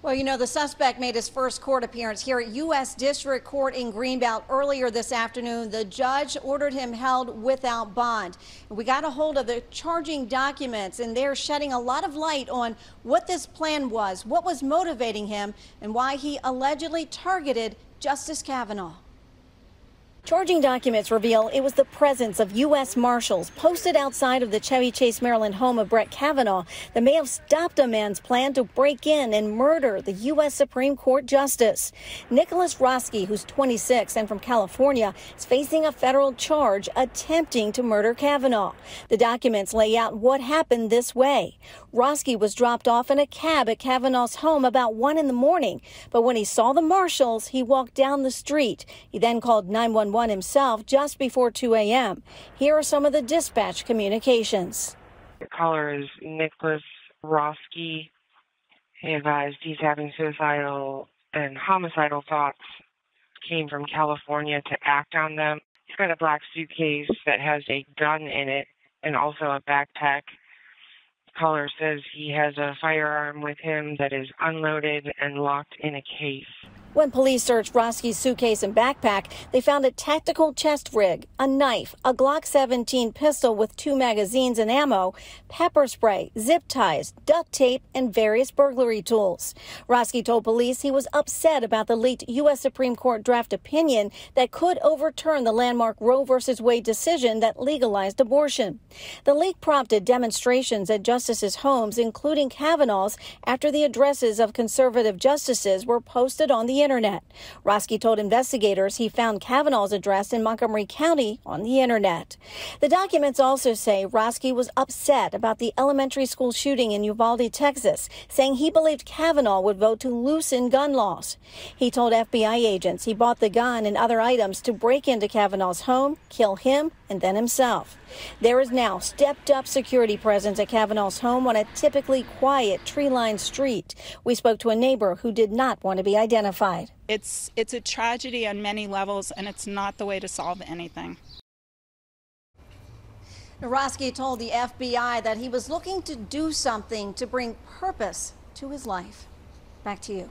Well, you know, the suspect made his first court appearance here at U.S. District Court in Greenbelt earlier this afternoon. The judge ordered him held without bond. We got a hold of the charging documents, and they're shedding a lot of light on what this plan was, what was motivating him, and why he allegedly targeted Justice Kavanaugh. Charging documents reveal it was the presence of U.S. Marshals posted outside of the Chevy Chase, Maryland home of Brett Kavanaugh that may have stopped a man's plan to break in and murder the U.S. Supreme Court Justice. Nicholas Roske, who's 26 and from California, is facing a federal charge attempting to murder Kavanaugh. The documents lay out what happened this way. Roske was dropped off in a cab at Kavanaugh's home about 1 in the morning, but when he saw the marshals, he walked down the street. He then called 911 one himself just before 2 a.m. Here are some of the dispatch communications. The caller is Nicholas Roske. He advised he's having suicidal and homicidal thoughts. Came from California to act on them. He's got a black suitcase that has a gun in it and also a backpack. Caller says he has a firearm with him that is unloaded and locked in a case. When police searched Roske's suitcase and backpack, they found a tactical chest rig, a knife, a Glock 17 pistol with two magazines and ammo, pepper spray, zip ties, duct tape, and various burglary tools. Roske told police he was upset about the leaked U.S. Supreme Court draft opinion that could overturn the landmark Roe v. Wade decision that legalized abortion. The leak prompted demonstrations at justices' homes, including Kavanaugh's, after the addresses of conservative justices were posted on the internet. Roske told investigators he found Kavanaugh's address in Montgomery County on the internet. The documents also say Roske was upset about the elementary school shooting in Uvalde, Texas, saying he believed Kavanaugh would vote to loosen gun laws. He told FBI agents he bought the gun and other items to break into Kavanaugh's home, kill him, and then himself. There is now stepped up security presence at Kavanaugh's home on a typically quiet tree lined street. We spoke to a neighbor who did not want to be identified. It's, it's a tragedy on many levels, and it's not the way to solve anything. Roske told the FBI that he was looking to do something to bring purpose to his life. Back to you.